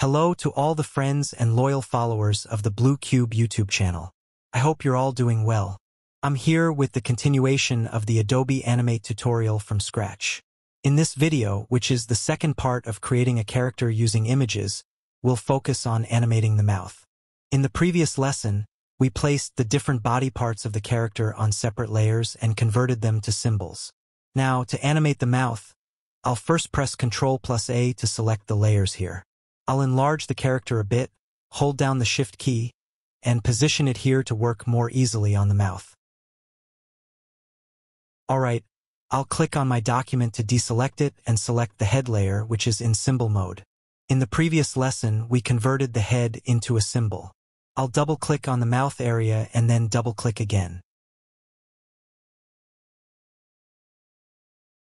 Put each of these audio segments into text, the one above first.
Hello to all the friends and loyal followers of the Blue Cube YouTube channel. I hope you're all doing well. I'm here with the continuation of the Adobe Animate tutorial from scratch. In this video, which is the second part of creating a character using images, we'll focus on animating the mouth. In the previous lesson, we placed the different body parts of the character on separate layers and converted them to symbols. Now, to animate the mouth, I'll first press Ctrl plus A to select the layers here. I'll enlarge the character a bit, hold down the Shift key, and position it here to work more easily on the mouth. Alright, I'll click on my document to deselect it and select the head layer, which is in symbol mode. In the previous lesson, we converted the head into a symbol. I'll double-click on the mouth area and then double-click again.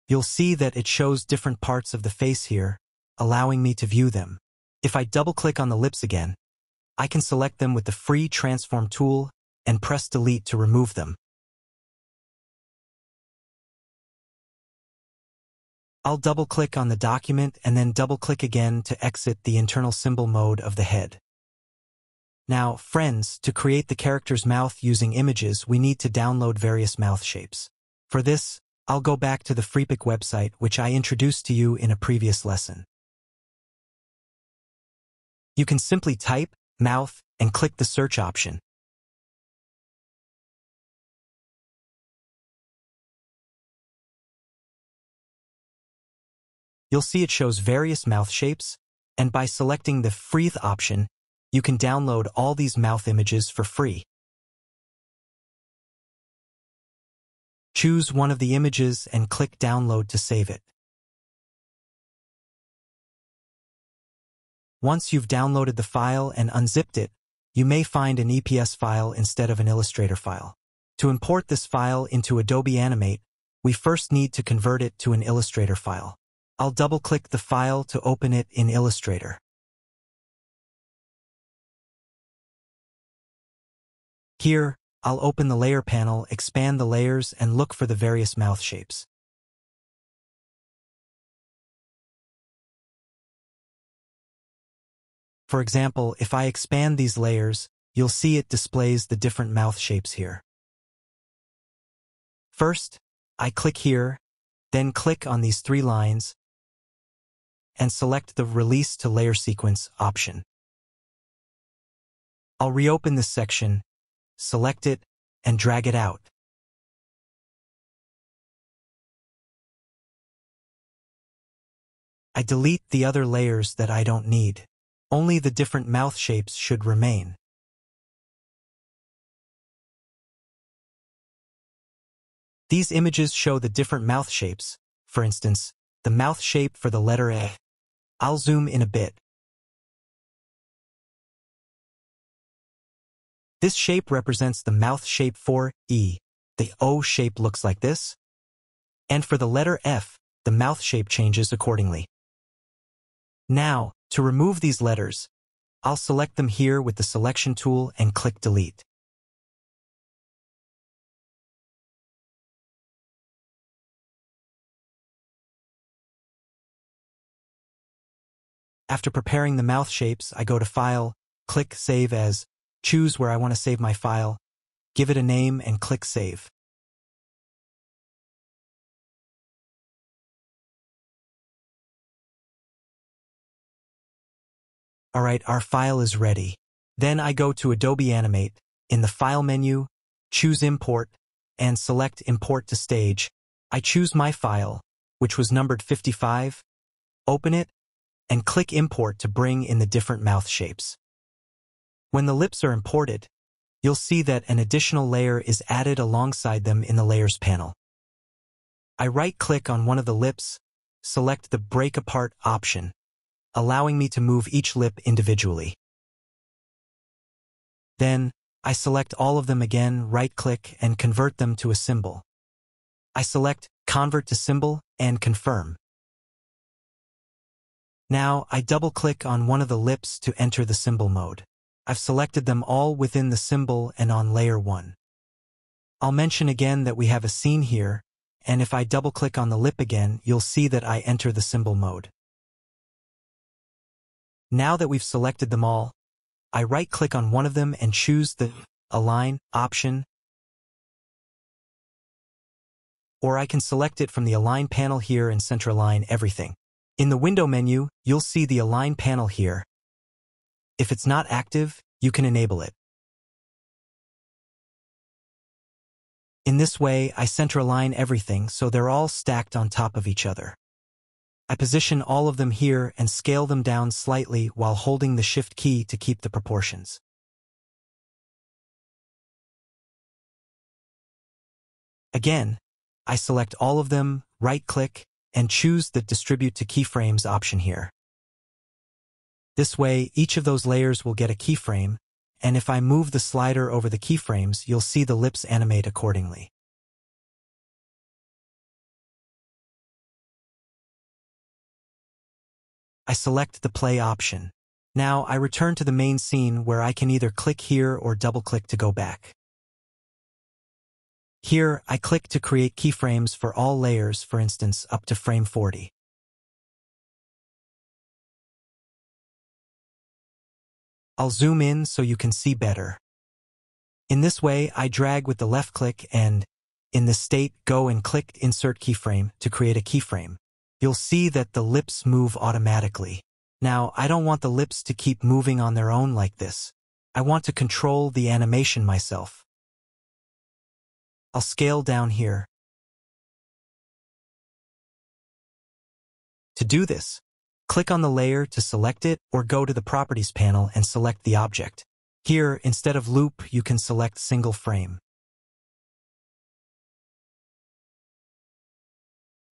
You'll see that it shows different parts of the face here, allowing me to view them. If I double-click on the lips again, I can select them with the free Transform tool and press Delete to remove them. I'll double-click on the document and then double-click again to exit the internal symbol mode of the head. Now, friends, to create the character's mouth using images, we need to download various mouth shapes. For this, I'll go back to the Freepik website, which I introduced to you in a previous lesson. You can simply type, mouth, and click the search option. You'll see it shows various mouth shapes, and by selecting the Freeth option, you can download all these mouth images for free. Choose one of the images and click Download to save it. Once you've downloaded the file and unzipped it, you may find an EPS file instead of an Illustrator file. To import this file into Adobe Animate, we first need to convert it to an Illustrator file. I'll double-click the file to open it in Illustrator. Here, I'll open the Layer panel, expand the layers, and look for the various mouth shapes. For example, if I expand these layers, you'll see it displays the different mouth shapes here. First, I click here, then click on these three lines, and select the Release to Layer Sequence option. I'll reopen this section, select it, and drag it out. I delete the other layers that I don't need. Only the different mouth shapes should remain. These images show the different mouth shapes. For instance, the mouth shape for the letter A. I'll zoom in a bit. This shape represents the mouth shape for E. The O shape looks like this. And for the letter F, the mouth shape changes accordingly. Now, to remove these letters, I'll select them here with the selection tool and click delete. After preparing the mouth shapes, I go to File, click Save As, choose where I want to save my file, give it a name and click Save. Alright, our file is ready. Then I go to Adobe Animate, in the File menu, choose Import, and select Import to Stage. I choose my file, which was numbered 55, open it, and click Import to bring in the different mouth shapes. When the lips are imported, you'll see that an additional layer is added alongside them in the Layers panel. I right-click on one of the lips, select the Break Apart option, allowing me to move each lip individually. Then, I select all of them again, right-click, and convert them to a symbol. I select Convert to Symbol and Confirm. Now, I double-click on one of the lips to enter the symbol mode. I've selected them all within the symbol and on Layer 1. I'll mention again that we have a scene here, and if I double-click on the lip again, you'll see that I enter the symbol mode. Now that we've selected them all, I right-click on one of them and choose the Align option, or I can select it from the Align panel here and center align everything. In the window menu, you'll see the Align panel here. If it's not active, you can enable it. In this way, I center align everything so they're all stacked on top of each other. I position all of them here and scale them down slightly while holding the Shift key to keep the proportions. Again, I select all of them, right-click, and choose the Distribute to Keyframes option here. This way, each of those layers will get a keyframe, and if I move the slider over the keyframes, you'll see the lips animate accordingly. I select the play option. Now I return to the main scene where I can either click here or double-click to go back. Here, I click to create keyframes for all layers, for instance, up to frame 40. I'll zoom in so you can see better. In this way, I drag with the left click and, in the state, go and click Insert Keyframe to create a keyframe. You'll see that the lips move automatically. Now, I don't want the lips to keep moving on their own like this. I want to control the animation myself. I'll scale down here. To do this, Click on the layer to select it or go to the Properties panel and select the object. Here, instead of loop, you can select single frame.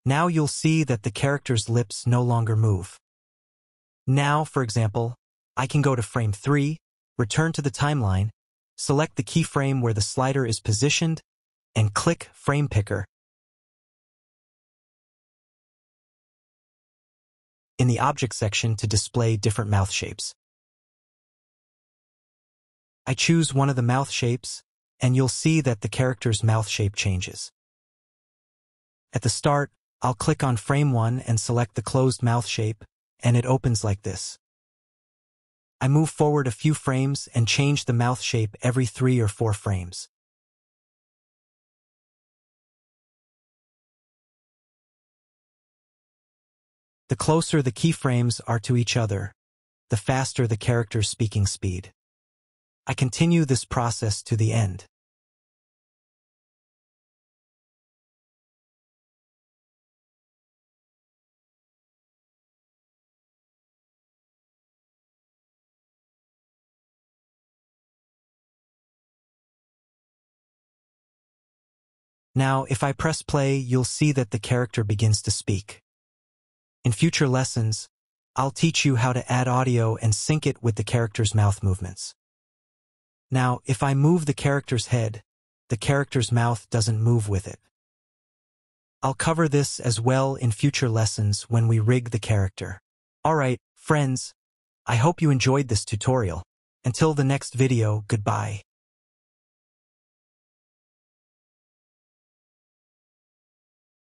Now you'll see that the character's lips no longer move. Now, for example, I can go to frame 3, return to the timeline, select the keyframe where the slider is positioned, and click Frame Picker in the Object section to display different mouth shapes. I choose one of the mouth shapes, and you'll see that the character's mouth shape changes. At the start, I'll click on Frame 1 and select the closed mouth shape, and it opens like this. I move forward a few frames and change the mouth shape every three or four frames. The closer the keyframes are to each other, the faster the character's speaking speed. I continue this process to the end. Now, if I press play, you'll see that the character begins to speak. In future lessons, I'll teach you how to add audio and sync it with the character's mouth movements. Now, if I move the character's head, the character's mouth doesn't move with it. I'll cover this as well in future lessons when we rig the character. Alright, friends, I hope you enjoyed this tutorial. Until the next video, goodbye.